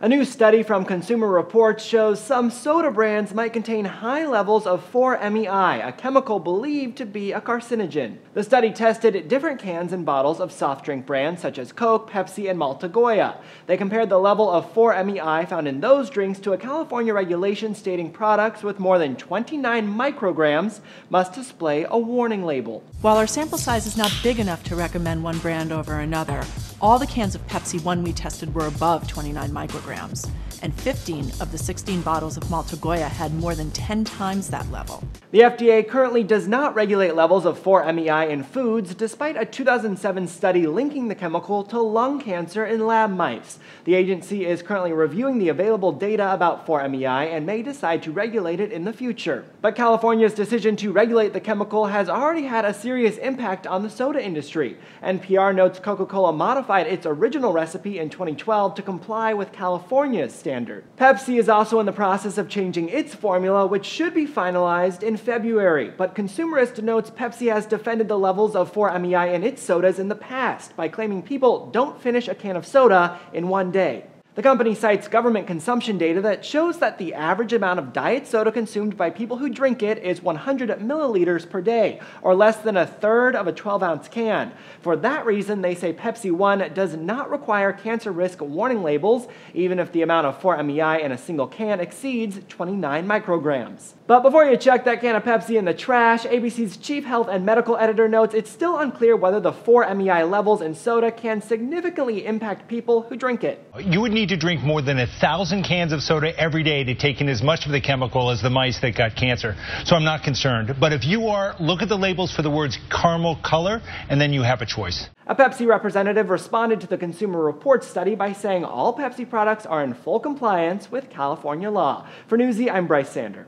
A new study from Consumer Reports shows some soda brands might contain high levels of 4-MeI, a chemical believed to be a carcinogen. The study tested different cans and bottles of soft drink brands such as Coke, Pepsi, and Malta Goya. They compared the level of 4-MeI found in those drinks to a California regulation stating products with more than 29 micrograms must display a warning label. While our sample size is not big enough to recommend one brand over another, all the cans of Pepsi One we tested were above 29 micrograms and 15 of the 16 bottles of Malta Goya had more than 10 times that level. The FDA currently does not regulate levels of 4-MeI in foods, despite a 2007 study linking the chemical to lung cancer in lab mice. The agency is currently reviewing the available data about 4-MeI and may decide to regulate it in the future. But California's decision to regulate the chemical has already had a serious impact on the soda industry. NPR notes Coca-Cola modified its original recipe in 2012 to comply with California's standard. Pepsi is also in the process of changing its formula, which should be finalized in February. But Consumerist notes Pepsi has defended the levels of 4-MeI in its sodas in the past by claiming people don't finish a can of soda in one day. The company cites government consumption data that shows that the average amount of diet soda consumed by people who drink it is 100 milliliters per day, or less than a third of a 12 ounce can. For that reason, they say Pepsi One does not require cancer risk warning labels, even if the amount of 4-MeI in a single can exceeds 29 micrograms. But before you chuck that can of Pepsi in the trash, ABC's chief health and medical editor notes it's still unclear whether the 4-MeI levels in soda can significantly impact people who drink it. You would need need to drink more than a thousand cans of soda every day to take in as much of the chemical as the mice that got cancer. So I'm not concerned. But if you are, look at the labels for the words caramel color, and then you have a choice. A Pepsi representative responded to the Consumer Reports study by saying all Pepsi products are in full compliance with California law. For Newsy, I'm Bryce Sander.